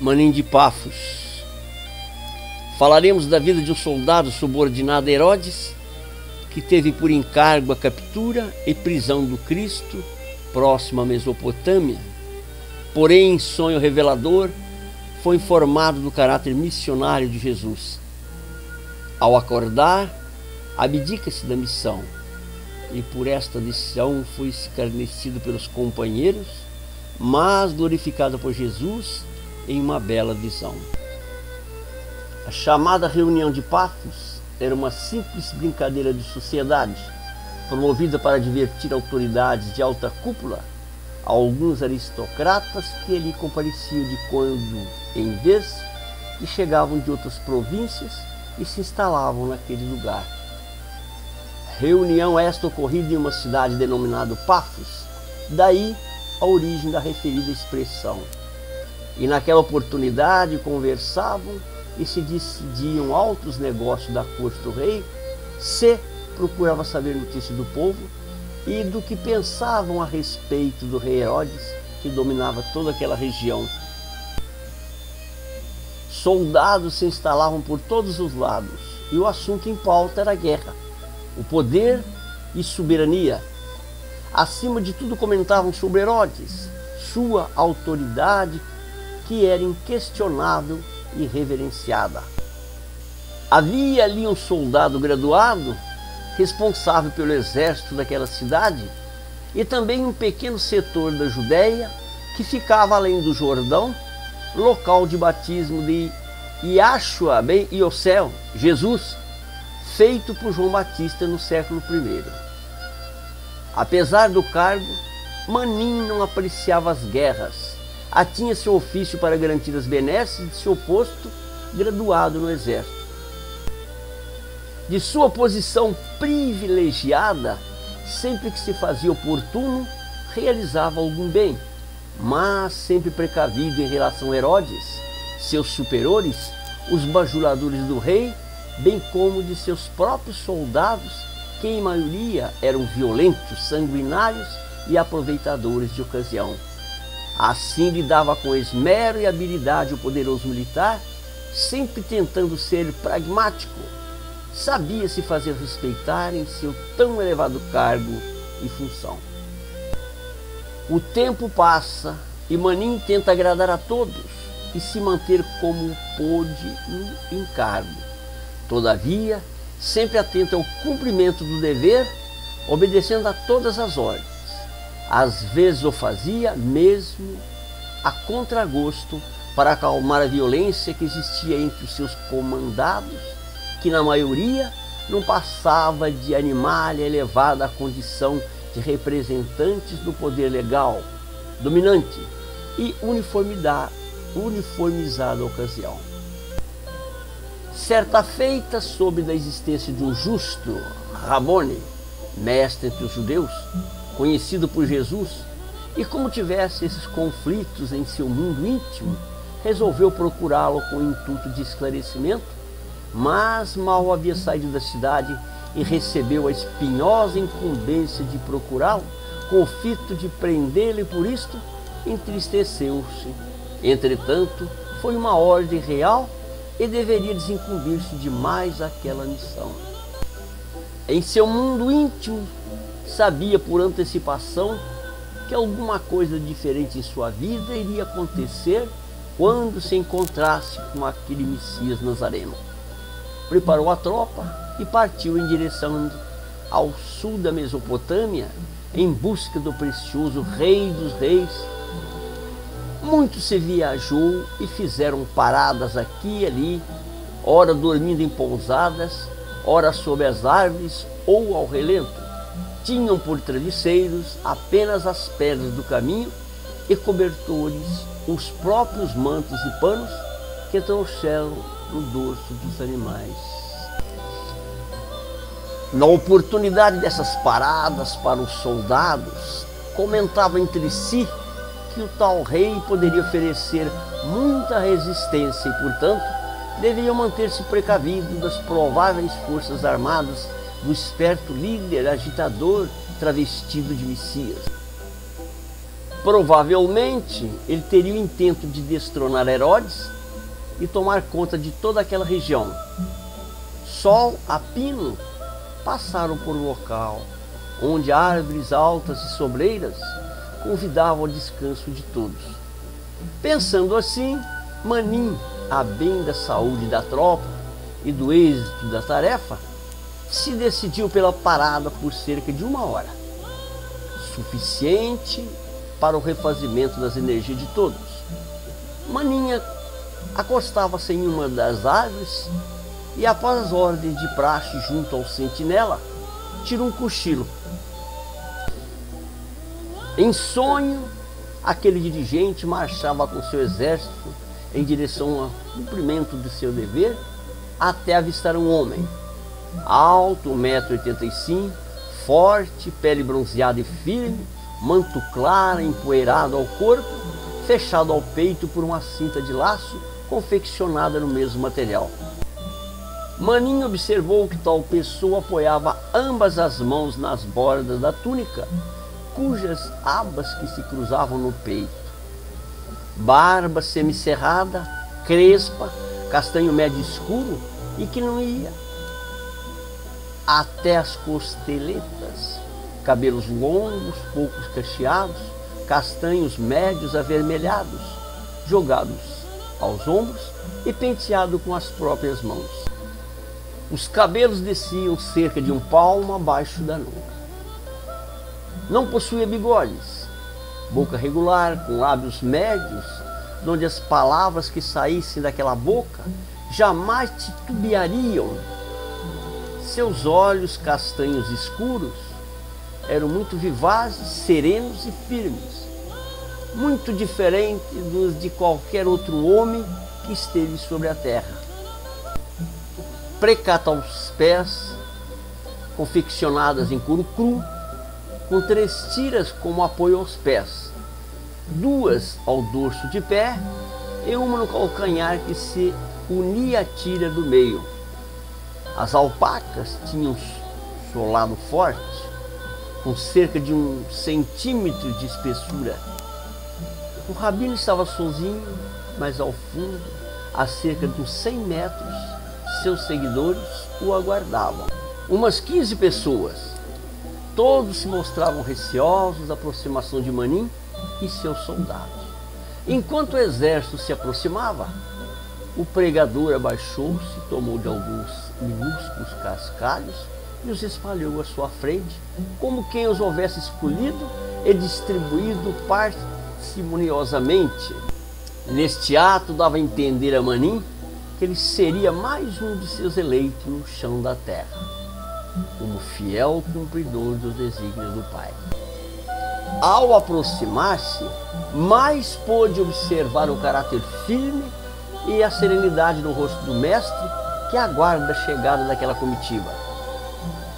Manim de Pafos. Falaremos da vida de um soldado subordinado a Herodes, que teve por encargo a captura e prisão do Cristo, próximo à Mesopotâmia. Porém, em sonho revelador, foi informado do caráter missionário de Jesus. Ao acordar, abdica-se da missão e por esta decisão foi escarnecido pelos companheiros, mas glorificado por Jesus em uma bela visão. A chamada reunião de Pafos era uma simples brincadeira de sociedade, promovida para divertir autoridades de alta cúpula, alguns aristocratas que ali compareciam de quando em vez que chegavam de outras províncias e se instalavam naquele lugar. Reunião esta ocorrida em uma cidade denominada Pafos, daí a origem da referida expressão. E naquela oportunidade conversavam e se decidiam altos negócios da corte do rei, se procurava saber notícia do povo e do que pensavam a respeito do rei Herodes, que dominava toda aquela região. Soldados se instalavam por todos os lados e o assunto em pauta era a guerra, o poder e soberania. Acima de tudo comentavam sobre Herodes, sua autoridade que era inquestionável e reverenciada. Havia ali um soldado graduado, responsável pelo exército daquela cidade, e também um pequeno setor da Judéia que ficava além do Jordão, local de batismo de Yahshua ben Yosel, Jesus, feito por João Batista no século I. Apesar do cargo, Manim não apreciava as guerras, atinha seu ofício para garantir as benesses de seu posto graduado no exército. De sua posição privilegiada, sempre que se fazia oportuno, realizava algum bem, mas sempre precavido em relação a Herodes, seus superiores, os bajuladores do rei, bem como de seus próprios soldados, que em maioria eram violentos, sanguinários e aproveitadores de ocasião. Assim lidava com esmero e habilidade o poderoso militar, sempre tentando ser pragmático. Sabia se fazer respeitar em seu tão elevado cargo e função. O tempo passa e Manin tenta agradar a todos e se manter como pôde no encargo. Todavia, sempre atento ao cumprimento do dever, obedecendo a todas as ordens às vezes o fazia mesmo a contragosto para acalmar a violência que existia entre os seus comandados, que na maioria não passava de animalha elevada à condição de representantes do poder legal, dominante e uniformizada a ocasião. Certa feita, soube da existência de um justo, Rabone, mestre entre os judeus, conhecido por Jesus, e como tivesse esses conflitos em seu mundo íntimo, resolveu procurá-lo com o intuito de esclarecimento, mas mal havia saído da cidade e recebeu a espinhosa incumbência de procurá-lo, com o fito de prendê-lo e por isto entristeceu-se. Entretanto, foi uma ordem real e deveria desincumbir-se de mais aquela missão. Em seu mundo íntimo, sabia por antecipação que alguma coisa diferente em sua vida iria acontecer quando se encontrasse com aquele Messias Nazareno. Preparou a tropa e partiu em direção ao sul da Mesopotâmia em busca do precioso Rei dos Reis. Muito se viajou e fizeram paradas aqui e ali, ora dormindo em pousadas, ora sob as árvores ou ao relento tinham por travesseiros apenas as pedras do caminho e cobertores os próprios mantos e panos que trouxeram no dorso dos animais. Na oportunidade dessas paradas para os soldados, comentavam entre si que o tal rei poderia oferecer muita resistência e, portanto, deveriam manter-se precavidos das prováveis forças armadas do esperto líder agitador travestido de Messias. Provavelmente ele teria o intento de destronar Herodes e tomar conta de toda aquela região. Sol a pino passaram por um local onde árvores altas e sobreiras convidavam ao descanso de todos. Pensando assim, Manim, a bem da saúde da tropa e do êxito da tarefa, se decidiu pela parada por cerca de uma hora, suficiente para o refazimento das energias de todos. Maninha acostava-se em uma das árvores e, após as ordens de praxe junto ao sentinela, tirou um cochilo. Em sonho, aquele dirigente marchava com seu exército em direção ao cumprimento de seu dever até avistar um homem, alto, 1,85m, forte, pele bronzeada e firme, manto claro, empoeirado ao corpo, fechado ao peito por uma cinta de laço confeccionada no mesmo material. Maninho observou que tal pessoa apoiava ambas as mãos nas bordas da túnica, cujas abas que se cruzavam no peito. Barba semicerrada, crespa, castanho médio escuro e que não ia até as costeletas, cabelos longos, poucos cacheados, castanhos médios avermelhados, jogados aos ombros e penteado com as próprias mãos. Os cabelos desciam cerca de um palmo abaixo da nuca. Não possuía bigodes, boca regular, com lábios médios, onde as palavras que saíssem daquela boca jamais titubeariam seus olhos castanhos escuros eram muito vivazes, serenos e firmes, muito diferentes dos de qualquer outro homem que esteve sobre a terra. Precata aos pés, confeccionadas em couro cru, com três tiras como apoio aos pés, duas ao dorso de pé e uma no calcanhar que se unia à tira do meio as alpacas tinham solado forte, com cerca de um centímetro de espessura. O rabino estava sozinho, mas ao fundo, a cerca de uns 100 metros, seus seguidores o aguardavam. Umas 15 pessoas. Todos se mostravam receosos da aproximação de Manim e seus soldados. Enquanto o exército se aproximava, o pregador abaixou-se, tomou de alguns minúsculos cascalhos e os espalhou à sua frente, como quem os houvesse escolhido e distribuído parcimoniosamente. Neste ato dava a entender a Manim que ele seria mais um de seus eleitos no chão da terra, como fiel cumpridor dos desígnios do Pai. Ao aproximar-se, mais pôde observar o caráter firme e a serenidade no rosto do mestre que aguarda a chegada daquela comitiva.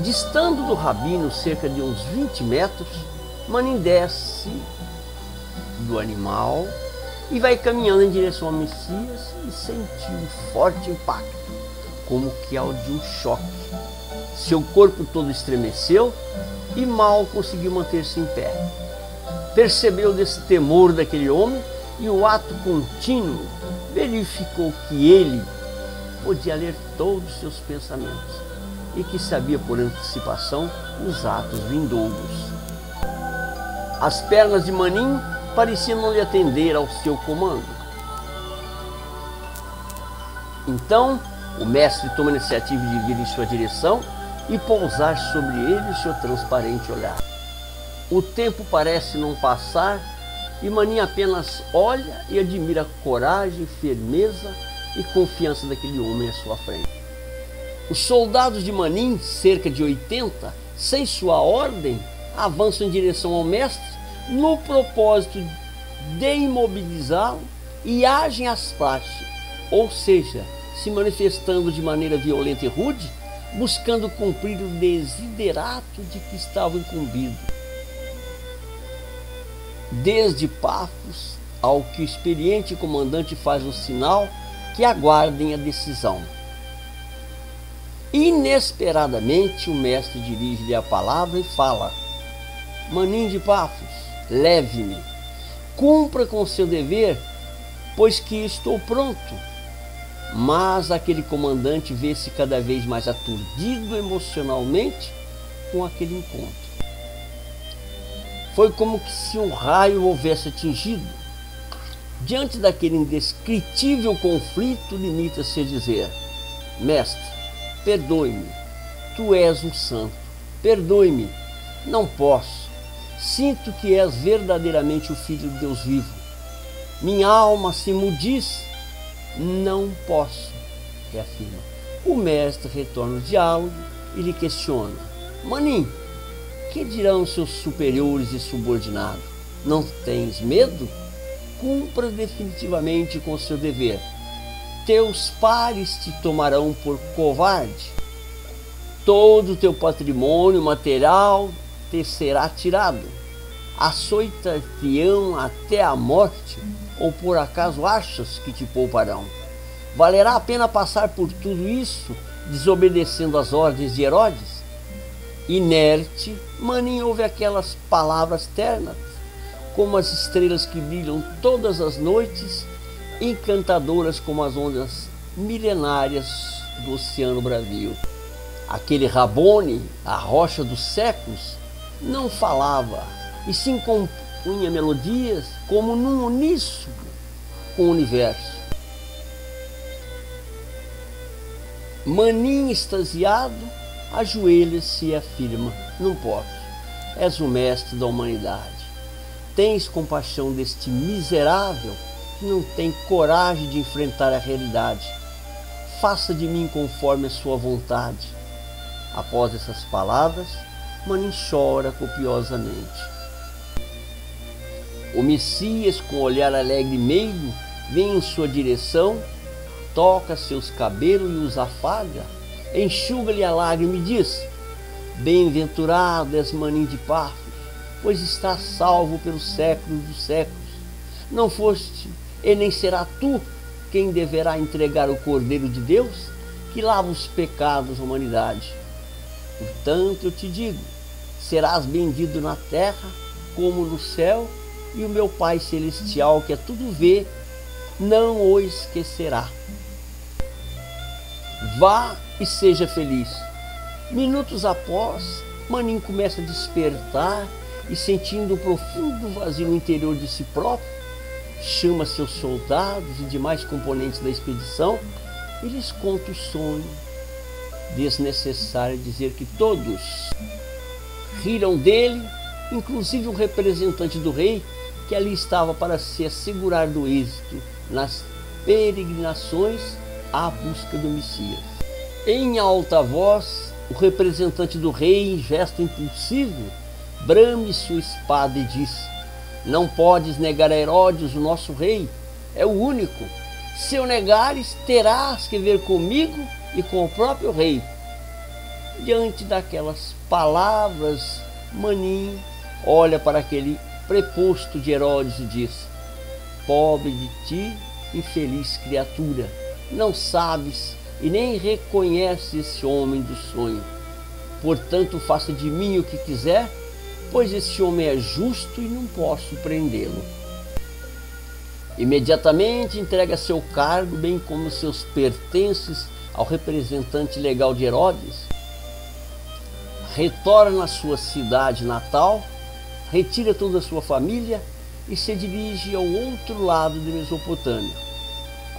Distando do rabino cerca de uns 20 metros, Manin desce do animal e vai caminhando em direção ao Messias e sentiu um forte impacto, como que ao de um choque. Seu corpo todo estremeceu e mal conseguiu manter-se em pé. Percebeu desse temor daquele homem e o ato contínuo verificou que ele podia ler todos os seus pensamentos e que sabia por antecipação os atos vindouros. As pernas de Manim pareciam não lhe atender ao seu comando. Então, o mestre toma a iniciativa de vir em sua direção e pousar sobre ele o seu transparente olhar. O tempo parece não passar e Manim apenas olha e admira a coragem, firmeza e confiança daquele homem à sua frente. Os soldados de Manim, cerca de 80, sem sua ordem, avançam em direção ao mestre no propósito de imobilizá-lo e agem às praxes, ou seja, se manifestando de maneira violenta e rude, buscando cumprir o desiderato de que estavam incumbidos. Desde Pafos ao que o experiente comandante faz o sinal que aguardem a decisão. Inesperadamente, o mestre dirige-lhe a palavra e fala: Maninho de Pafos, leve-me. Cumpra com seu dever, pois que estou pronto. Mas aquele comandante vê-se cada vez mais aturdido emocionalmente com aquele encontro. Foi como que se um raio houvesse atingido. Diante daquele indescritível conflito, limita-se a dizer: Mestre, perdoe-me, tu és um santo, perdoe-me, não posso. Sinto que és verdadeiramente o Filho de Deus vivo. Minha alma se mudiz, não posso, reafirma. O mestre retorna o diálogo e lhe questiona: Manim, que dirão seus superiores e subordinados? Não tens medo? Cumpra definitivamente com seu dever. Teus pares te tomarão por covarde. Todo o teu patrimônio material te será tirado. Açoitar-te-ão até a morte, ou por acaso achas que te pouparão? Valerá a pena passar por tudo isso, desobedecendo as ordens de Herodes? Inerte, Maninho ouve aquelas palavras ternas, como as estrelas que brilham todas as noites, encantadoras como as ondas milenárias do Oceano Bravio. Aquele Rabone, a rocha dos séculos, não falava, e sim compunha melodias como num uníssono com o universo. Maninho extasiado ajoelha-se e afirma: Não posso, és o mestre da humanidade. Tens compaixão deste miserável que não tem coragem de enfrentar a realidade. Faça de mim conforme a sua vontade. Após essas palavras, Manin chora copiosamente. O Messias, com olhar alegre e meio, vem em sua direção, toca seus cabelos e os afaga enxuga-lhe a lágrima e diz: Bem-aventurado és maninho de Pafos, pois estás salvo pelos séculos dos séculos. Não foste e nem será tu quem deverá entregar o Cordeiro de Deus que lava os pecados da humanidade. Portanto, eu te digo: serás bendito na terra como no céu, e o meu Pai Celestial, que a tudo vê, não o esquecerá. Vá e seja feliz. Minutos após, Manin começa a despertar e, sentindo um profundo vazio no interior de si próprio, chama seus soldados e demais componentes da expedição e lhes conta o sonho. Desnecessário dizer que todos riram dele, inclusive o representante do rei, que ali estava para se assegurar do êxito nas peregrinações à busca do Messias. Em alta voz, o representante do rei, em gesto impulsivo, brame sua espada e diz: Não podes negar a Herodes, o nosso rei, é o único. Se o negares, terás que ver comigo e com o próprio rei. Diante daquelas palavras, Maninho olha para aquele preposto de Herodes e diz: Pobre de ti, infeliz criatura, não sabes e nem reconhece esse homem do sonho. Portanto, faça de mim o que quiser, pois esse homem é justo e não posso prendê-lo. Imediatamente entrega seu cargo, bem como seus pertences, ao representante legal de Herodes. Retorna à sua cidade natal, retira toda a sua família e se dirige ao outro lado de Mesopotâmia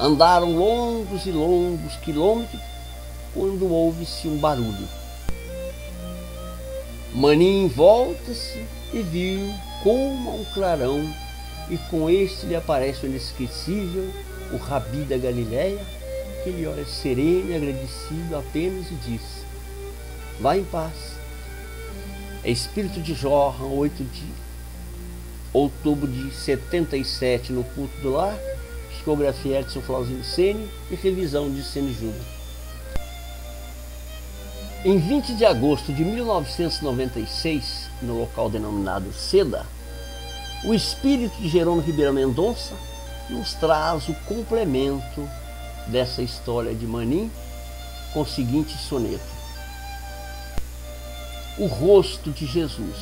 Andaram longos e longos quilômetros quando ouve-se um barulho. Manim volta-se e viu como um clarão, e com este lhe aparece o inesquecível, o Rabi da Galileia, que lhe olha sereno e agradecido apenas e diz: Vá em paz. É espírito de Jorra, 8 de outubro de 77, no culto do lar, psicografia Edson Flauzino Sene e revisão de Sene Júnior. Em 20 de agosto de 1996, no local denominado Seda, o espírito de Jerônimo Ribeiro Mendonça nos traz o complemento dessa história de Manim com o seguinte soneto. O rosto de Jesus.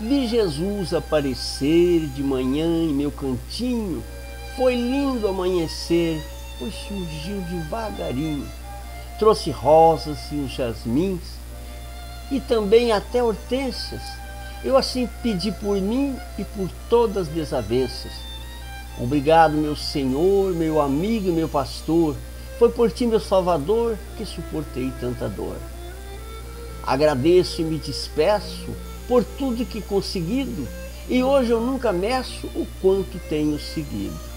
Vi Jesus aparecer de manhã em meu cantinho. Foi lindo amanhecer, pois surgiu devagarinho. Trouxe rosas e os jasmins e também até hortênsias. Eu assim pedi por mim e por todas as desavenças. Obrigado, meu Senhor, meu amigo e meu pastor. Foi por ti, meu Salvador, que suportei tanta dor. Agradeço e me despeço por tudo que conseguido, e hoje eu nunca meço o quanto tenho seguido.